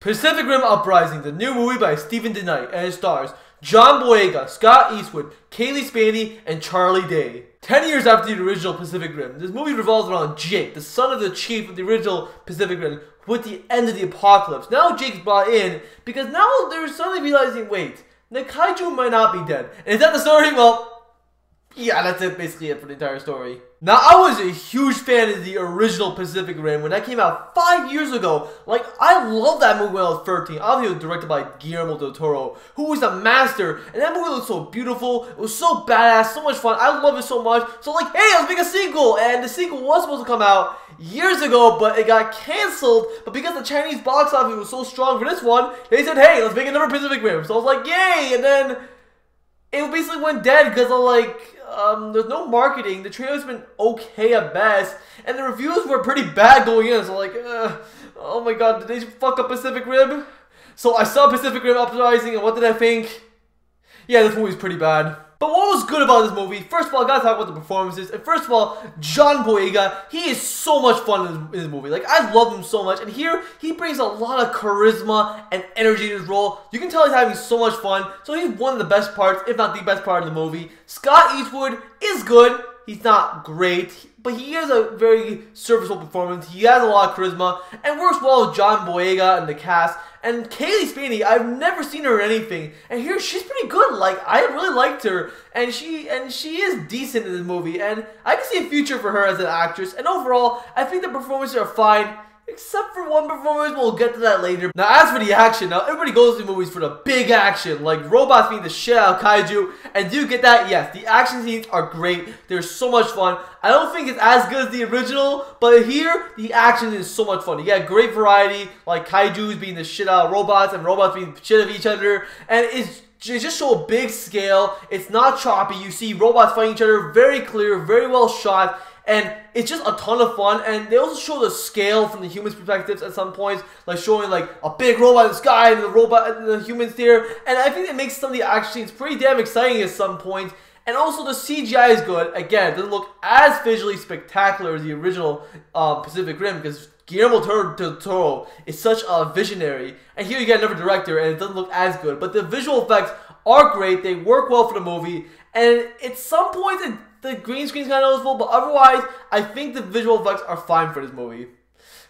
Pacific Rim Uprising, the new movie by Steven DeKnight, and it stars John Boyega, Scott Eastwood, Cailee Spaeny, and Charlie Day. Ten years after the original Pacific Rim, this movie revolves around Jake, the son of the chief of the original Pacific Rim, with the end of the apocalypse. Now Jake's brought in because now they're suddenly realizing, wait, the kaiju might not be dead. And is that the story? Well, yeah, that's it, basically it for the entire story. Now, I was a huge fan of the original Pacific Rim when that came out five years ago. Like, I love that movie when I was 13. Obviously, it was directed by Guillermo del Toro, who was a master. And that movie looked so beautiful. It was so badass, so much fun. I love it so much. So, like, hey, let's make a sequel. And the sequel was supposed to come out years ago, but it got canceled. But because the Chinese box office was so strong for this one, they said, hey, let's make another Pacific Rim. So I was like, yay! And then it basically went dead because of like um, there's no marketing. The trailer's been okay at best, and the reviews were pretty bad going in. So like, uh, oh my god, did they fuck up Pacific Rim? So I saw Pacific Rim Uprising, and what did I think? Yeah, this movie's pretty bad. But what was good about this movie? First of all, I gotta talk about the performances. And first of all, John Boyega, he is so much fun in this, in this, movie. Like, I love him so much. And here, he brings a lot of charisma and energy to his role. You can tell he's having so much fun. So he's one of the best parts, if not the best part of the movie. Scott Eastwood is good. He's not great but he has a very serviceable performance. He has a lot of charisma and works well with John Boyega and the cast. And Cailee Spaeny, I've never seen her in anything, and here she's pretty good. Like I really liked her, and she and she is decent in this movie, and I can see a future for her as an actress. And overall, I think the performances are fine. Except for one performance, we'll get to that later. Now, as for the action, now everybody goes to movies for the big action, like robots beating the shit out of kaiju. And do you get that? Yes, the action scenes are great. They're so much fun. I don't think it's as good as the original, but here, the action is so much fun. You get great variety, like kaiju's beating the shit out of robots, and robots beating the shit of each other. And it's they just a big scale. It's not choppy. You see robots fighting each other very clear, very well shot and it's just a ton of fun. And they also show the scale from the humans' perspectives at some points, like showing like a big robot in the sky and the robot and the humans there. And I think it makes some of the action scenes pretty damn exciting at some points. And also the CGI is good. Again, it doesn't look as visually spectacular as the original uh, Pacific Rim because Guillermo del Toro is such a visionary. And here you get another director and it doesn't look as good. But the visual effects are great. They work well for the movie. And at some points, it the green screen's kind of noticeable, but otherwise, I think the visual effects are fine for this movie.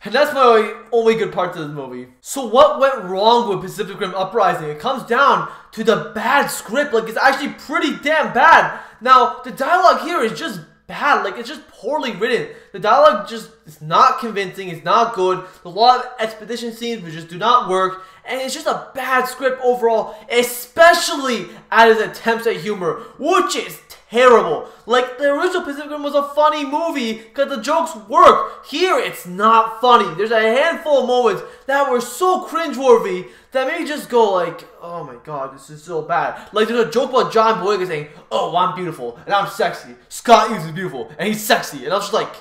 And that's my only good part of this movie. So what went wrong with Pacific Rim Uprising? It comes down to the bad script. Like, it's actually pretty damn bad. Now, the dialogue here is just bad. Like, it's just poorly written. The dialogue just is not convincing. It's not good. A lot of expedition scenes which just do not work. And it's just a bad script overall, especially at his attempts at humor, which is terrible. Like, the original Pacific Rim was a funny movie because the jokes work. Here, it's not funny. There's a handful of moments that were so cringeworthy that made me just go like, oh my god, this is so bad. Like, there's a joke about John Boyega saying, oh, I'm beautiful, and I'm sexy. Scott is beautiful, and he's sexy. And I was just like,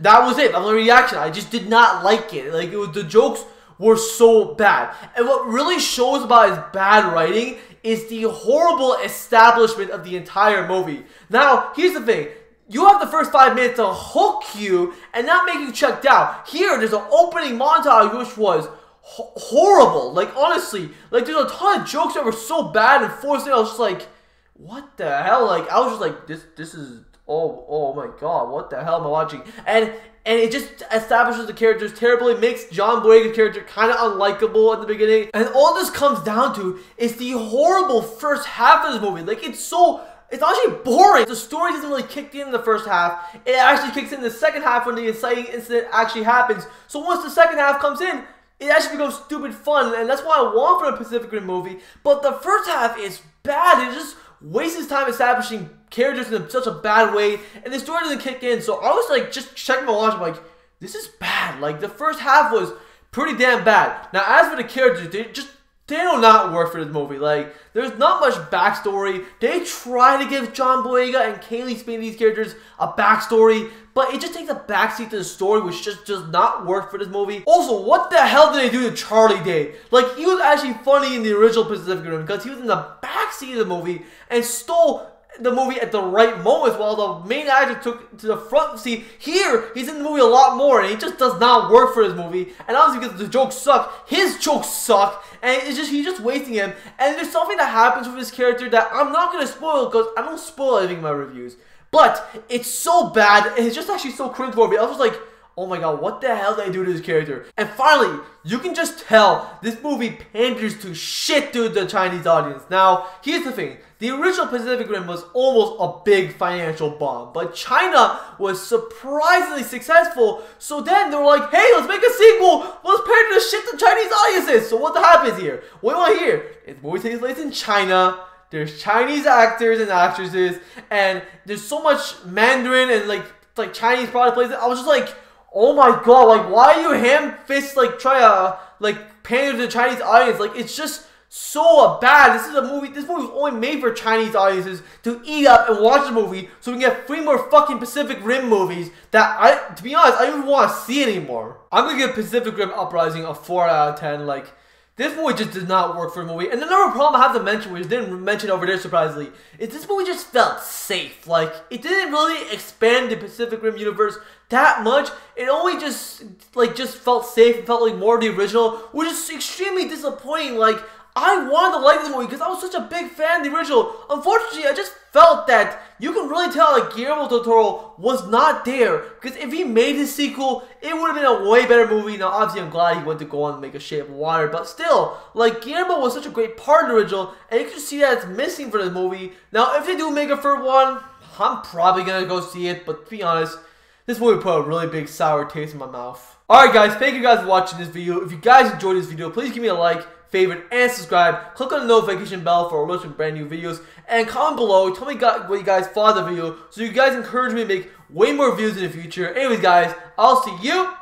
that was it. Was my reaction. I just did not like it. Like, it was, the jokes were so bad. And what really shows about his bad writing is the horrible establishment of the entire movie. Now, here's the thing. You have the first five minutes to hook you and not make you checked out. Here, there's an opening montage which was ho horrible. Like, honestly, like, there's a ton of jokes that were so bad and forced in. I was just like, what the hell? Like, I was just like, this, this is, oh, oh my god, what the hell am I watching? And and it just establishes the characters terribly. Makes John Boyega's character kind of unlikable at the beginning. And all this comes down to is the horrible first half of this movie. Like, it's so... It's actually boring. The story doesn't really kick in, in the first half. It actually kicks in the second half when the inciting incident actually happens. So once the second half comes in, it actually becomes stupid fun. And that's what I want from a Pacific Rim movie. But the first half is bad. It just wastes time establishing characters in such a bad way, and the story doesn't kick in. So I was like, just checking my watch, I'm like, this is bad. Like the first half was pretty damn bad. Now as for the characters, they just they do not work for this movie. Like, there's not much backstory. They try to give John Boyega and Cailee Spaeny, these characters, a backstory, but it just takes a backseat to the story, which just does not work for this movie. Also, what the hell did they do to Charlie Day? Like, he was actually funny in the original Pacific Rim because he was in the backseat of the movie and stole the movie at the right moments while the main actor took to the front seat. Here, he's in the movie a lot more and he just does not work for his movie. And obviously because the jokes suck, his jokes suck and it's just he's just wasting him. And there's something that happens with his character that I'm not gonna spoil because I don't spoil anything in my reviews. But it's so bad and it's just actually so cringeworthy. I was like, oh my god, what the hell did they do to this character? And finally, you can just tell this movie panders to shit to the Chinese audience. Now, here's the thing. The original Pacific Rim was almost a big financial bomb, but China was surprisingly successful. So then they were like, hey, let's make a sequel. Let's pander to shit to Chinese audiences. So what happens here? What do to hear? The movie takes place in China. There's Chinese actors and actresses, and there's so much Mandarin and like like Chinese product places. I was just like, oh my god, like why are you ham fist like try to like pander to the Chinese audience? Like it's just so bad. This is a movie. This movie was only made for Chinese audiences to eat up and watch the movie, so we can get three more fucking Pacific Rim movies that I, to be honest, I don't even want to see anymore. I'm gonna give Pacific Rim Uprising a four out of ten. Like this movie just did not work for a movie. And another problem I have to mention, which didn't mention over there surprisingly, is this movie just felt safe. Like, it didn't really expand the Pacific Rim universe that much. It only just, like, just felt safe. It felt like more of the original, which is extremely disappointing. Like, I wanted to like this movie because I was such a big fan of the original. Unfortunately, I just felt that you can really tell that Guillermo del Toro was not there. Because if he made his sequel, it would have been a way better movie. Now, obviously, I'm glad he went to go on and make a Shape of Water. But still, like, Guillermo was such a great part of the original. And you can see that it's missing for this movie. Now, if they do make a third one, I'm probably going to go see it. But to be honest, this movie put a really big sour taste in my mouth. Alright guys, thank you guys for watching this video. If you guys enjoyed this video, please give me a like favorite, and subscribe. Click on the notification bell for alerts from brand new videos. And comment below, tell me what you guys thought of the video so you guys encourage me to make way more views in the future. Anyways guys, I'll see you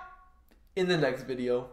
in the next video.